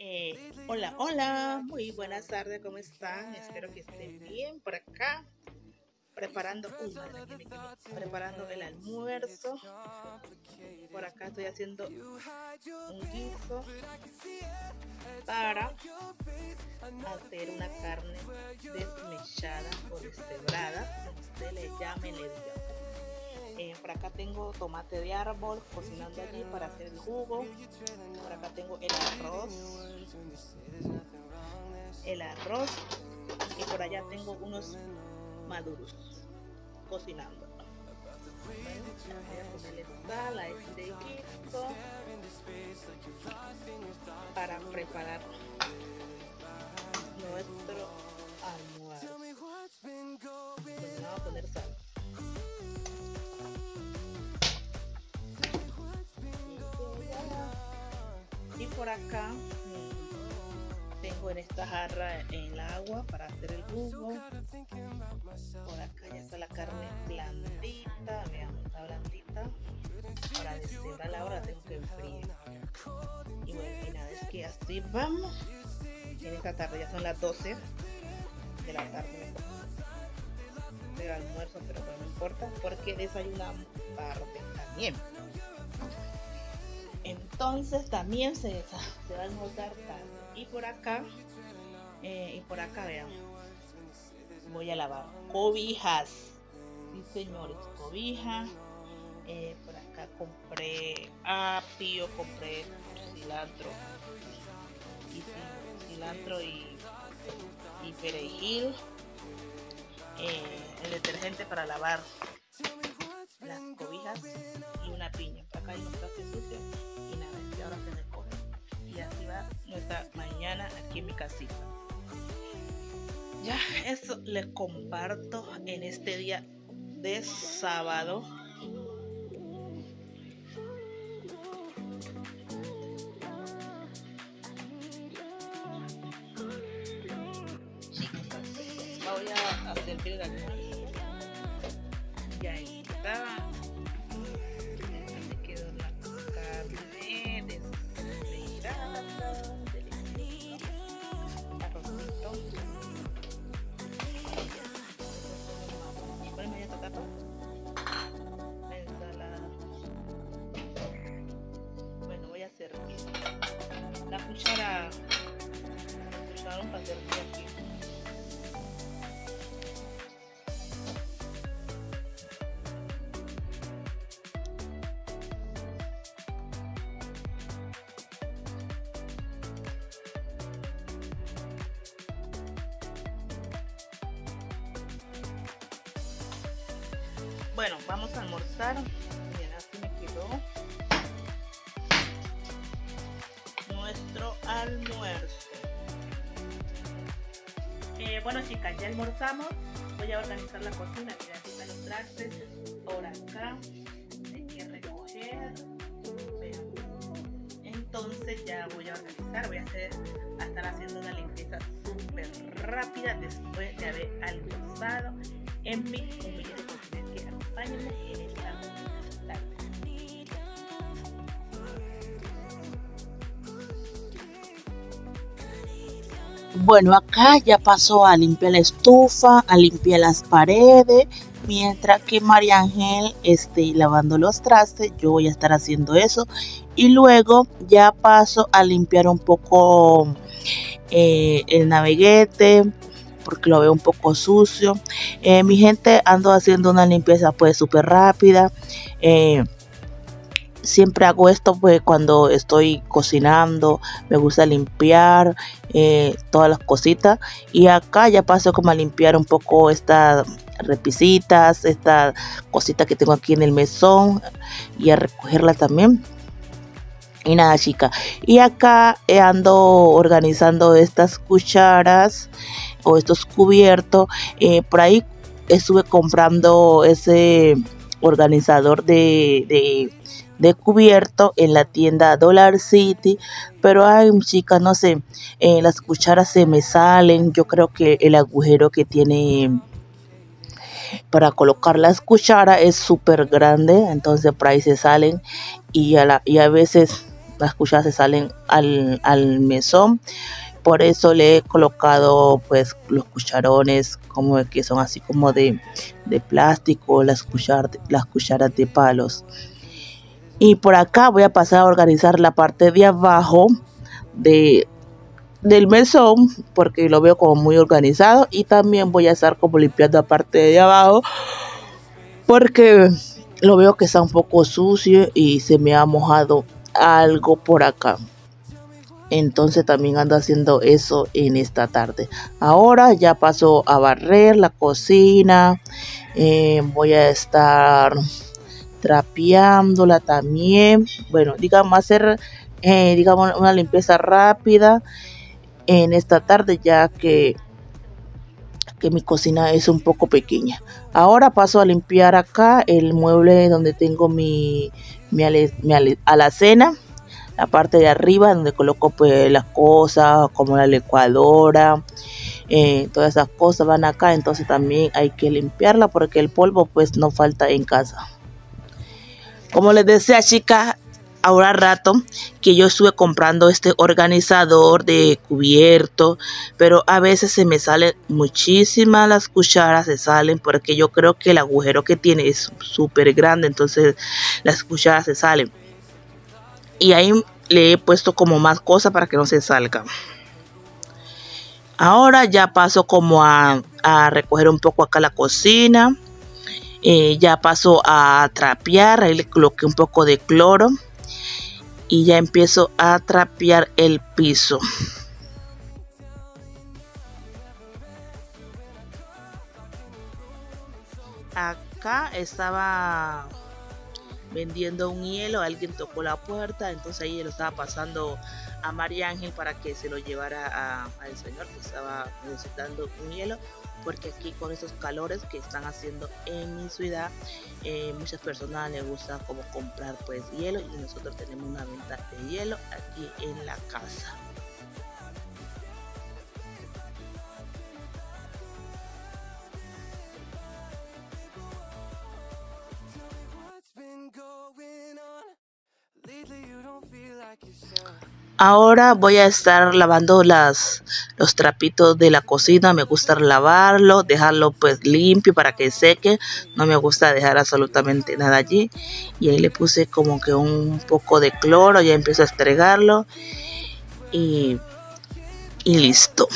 Eh, hola, hola, muy buenas tardes, ¿cómo están? Espero que estén bien por acá, preparando, preparando el almuerzo. Por acá estoy haciendo un guiso para hacer una carne desmechada o deshebrada, como usted le llame, le diga. Eh, por acá tengo tomate de árbol cocinando allí para hacer el jugo. Por acá tengo el arroz. El arroz. Y por allá tengo unos maduros cocinando. voy a este guiso para preparar por acá. Tengo en esta jarra el agua para hacer el jugo. Por acá ya está la carne blandita vean está blandita. Para a la hora tengo que enfriar y bueno y nada es que así vamos. En esta tarde ya son las 12 de la tarde. Del almuerzo pero no importa porque desayunamos tarde también entonces también se, va a notar. Y por acá, eh, y por acá vean, voy a lavar cobijas. Sí, señores, cobijas. Eh, por acá compré apio, compré cilantro y cilantro y, y perejil. Eh, el detergente para lavar las cobijas y una piña. Por acá hay un traste sucio y así va nuestra mañana aquí en mi casita. Ya, eso les comparto en este día de sábado. voy a hacer el almuerzo Bueno, vamos a almorzar. Miren, así me quedó nuestro almuerzo. Eh, bueno, chicas, ya almorzamos. Voy a organizar la cocina. Miren, aquí están los trastes por acá. Hay que recoger. Vean. Entonces ya voy a organizar. Voy a hacer, a estar haciendo una limpieza súper rápida después de haber almorzado en mi humilde Bueno, acá ya pasó a limpiar la estufa, a limpiar las paredes, mientras que María Ángel esté lavando los trastes, yo voy a estar haciendo eso. Y luego ya paso a limpiar un poco eh, el naveguete, porque lo veo un poco sucio. Eh, mi gente ando haciendo una limpieza pues súper rápida. Eh, siempre hago esto pues cuando estoy cocinando me gusta limpiar eh, todas las cositas y acá ya paso como a limpiar un poco estas repisitas esta cosita que tengo aquí en el mesón y a recogerla también y nada chica y acá ando organizando estas cucharas o estos cubiertos eh, por ahí estuve comprando ese organizador de, de cubierto en la tienda Dollar City, pero ay chicas, no sé, eh, las cucharas se me salen, yo creo que el agujero que tiene para colocar las cucharas es súper grande, entonces por ahí se salen y a, la, y a veces las cucharas se salen al, al mesón por eso le he colocado pues los cucharones como que son así como de, de plástico las cucharas las cucharas de palos. Y por acá voy a pasar a organizar la parte de abajo de del mesón porque lo veo como muy organizado y también voy a estar como limpiando la parte de abajo porque lo veo que está un poco sucio y se me ha mojado algo por acá entonces también ando haciendo eso en esta tarde. Ahora ya paso a barrer la cocina eh, voy a estar trapeándola también. Bueno digamos hacer eh, digamos una limpieza rápida en esta tarde ya que que mi cocina es un poco pequeña. Ahora paso a limpiar acá el mueble donde tengo mi, mi, alacena, la parte de arriba donde coloco pues las cosas como la licuadora, eh, todas esas cosas van acá, entonces también hay que limpiarla porque el polvo pues no falta en casa. Como les decía chicas, ahora rato que yo estuve comprando este organizador de cubierto, pero a veces se me salen muchísimas las cucharas, se salen porque yo creo que el agujero que tiene es súper grande, entonces las cucharas se salen. Y ahí le he puesto como más cosas para que no se salga. Ahora ya paso como a, recoger un poco acá la cocina. Eh, ya paso a trapear, ahí le coloqué un poco de cloro y ya empiezo a trapear el piso. Acá estaba vendiendo un hielo, alguien tocó la puerta, entonces ahí lo estaba pasando a María Ángel para que se lo llevara al señor que estaba necesitando un hielo porque aquí con estos calores que están haciendo en mi ciudad, eh, muchas personas les gusta como comprar pues hielo y nosotros tenemos una venta de hielo aquí en la casa. Ahora voy a estar lavando las, los trapitos de la cocina. Me gusta lavarlo, dejarlo pues limpio para que seque. No me gusta dejar absolutamente nada allí. Y ahí le puse como que un poco de cloro. Ya empiezo a estregarlo. Y, y listo.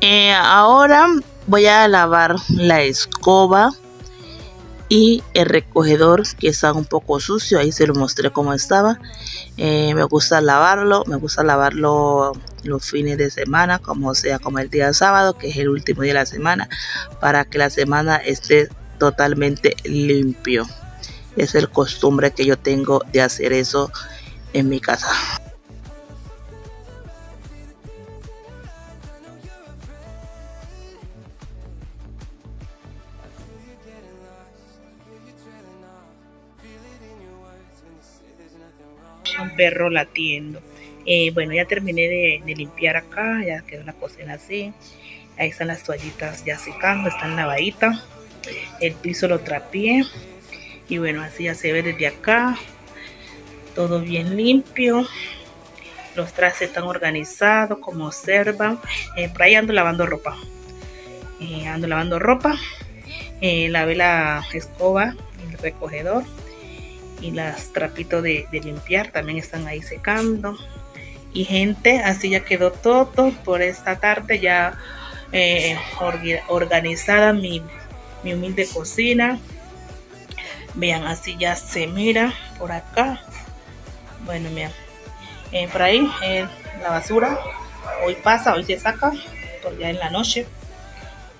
Eh, ahora voy a lavar la escoba y el recogedor que está un poco sucio ahí se lo mostré cómo estaba eh, me gusta lavarlo me gusta lavarlo los fines de semana como sea como el día sábado que es el último día de la semana para que la semana esté totalmente limpio. Es el costumbre que yo tengo de hacer eso en mi casa un perro latiendo. Eh, bueno, ya terminé de, limpiar acá, ya quedó la cocina así. Ahí están las toallitas ya secando, están lavaditas. El piso lo trapié. Y bueno, así ya se ve desde acá. Todo bien limpio. Los trastes están organizados como observan. Eh, por ahí ando lavando ropa. Eh, ando lavando ropa. lavé la escoba, el recogedor y las trapitos de, limpiar también están ahí secando. Y gente así ya quedó todo por esta tarde ya eh, organizada mi, humilde cocina. Vean así ya se mira por acá. Bueno mira eh, por ahí eh, la basura hoy pasa hoy se saca por ya en la noche.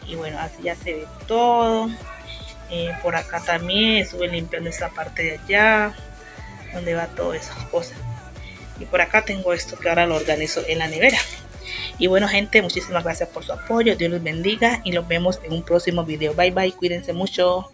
Y bueno así ya se ve todo Eh, por acá también estuve limpiando esa parte de allá, donde va todas esas cosas. Y por acá tengo esto que ahora lo organizo en la nevera. Y bueno gente, muchísimas gracias por su apoyo. Dios los bendiga y los vemos en un próximo video. Bye bye, cuídense mucho.